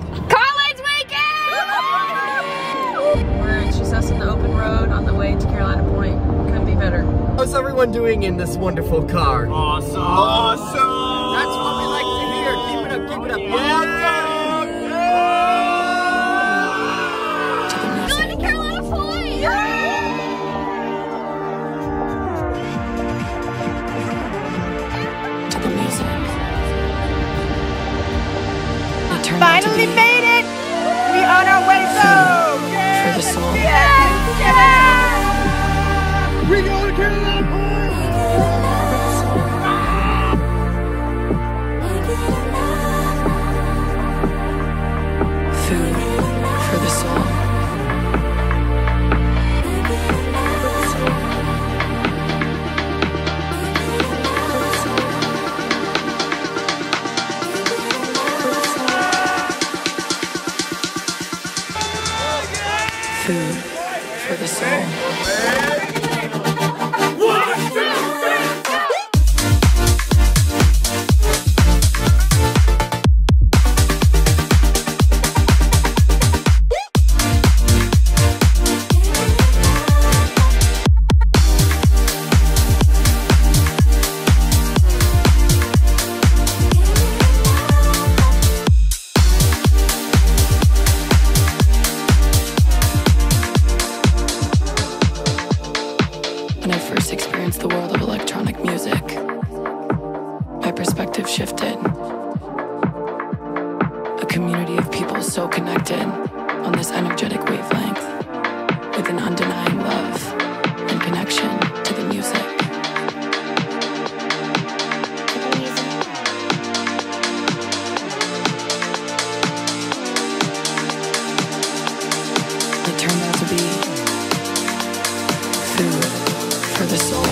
College weekend! We're, it's just us in the open road on the way to Carolina Point. Couldn't be better. How's everyone doing in this wonderful car? Awesome. Awesome. Finally be made it! We on our way home! for the soul. We go to Carolina Food for the soul. First experienced the world of electronic music, my perspective shifted. A community of people so connected on this energetic wavelength with an undenying love and connection to the music. It turned out to be food for the soul.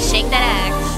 Shake that axe.